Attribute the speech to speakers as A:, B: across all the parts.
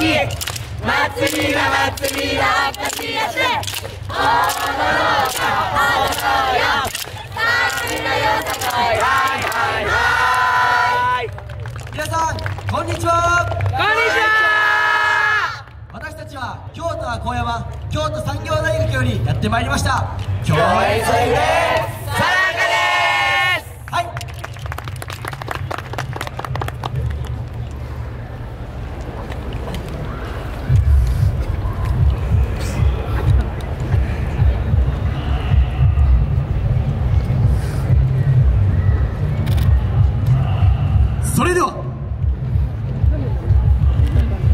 A: 祭りが祭りだ貸し出せ踊ろうか踊ろうよさあみんなよさこいはいはいはい。
B: 皆さんこんにちは。
A: こんにちは。
B: 私たちは京都は高山京都産業大学よりやってまいりました。
A: 共演ソイです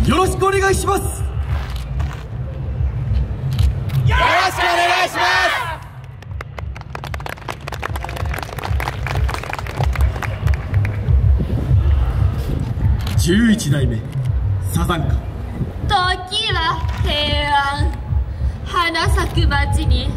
B: よろしくお願いします。
A: よろしくお願いします。
B: 11代目サザンカ。
C: 時は平安。花咲く街に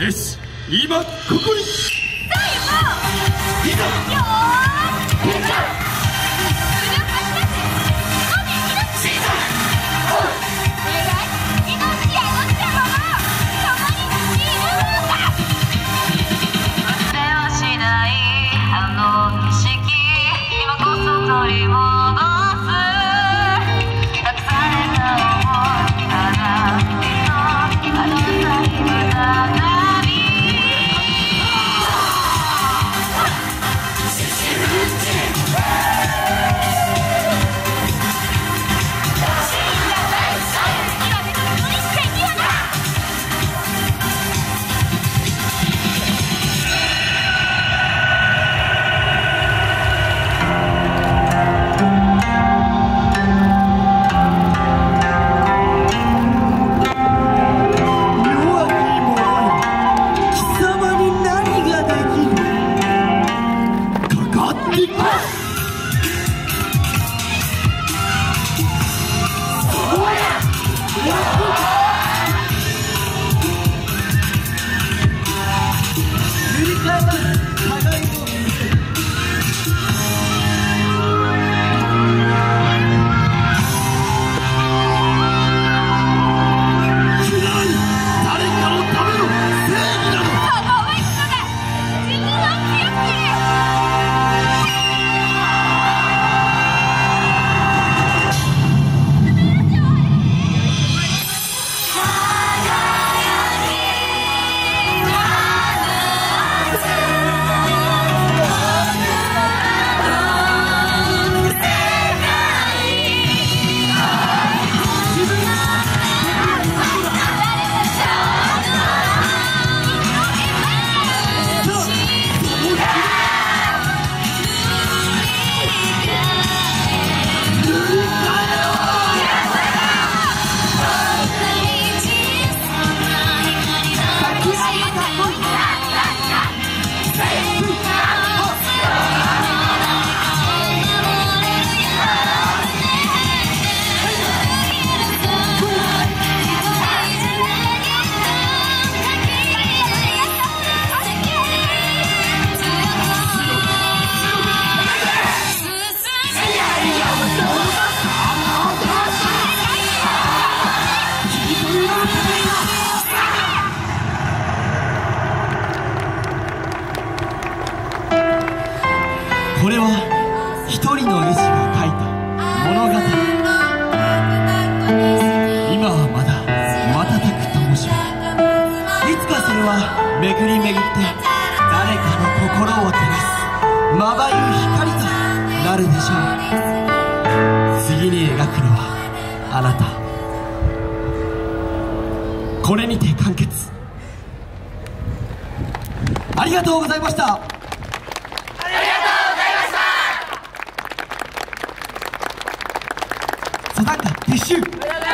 B: よし今ここに。るこれは一人の絵師が描いた物語。今はまだ瞬く灯火線は巡り巡って誰かの心を照らす。まばゆい光となるでしょう。次に描くのはあなた。これにて完結。ありがとうございました。サザンカ撤収
D: ありがとうございました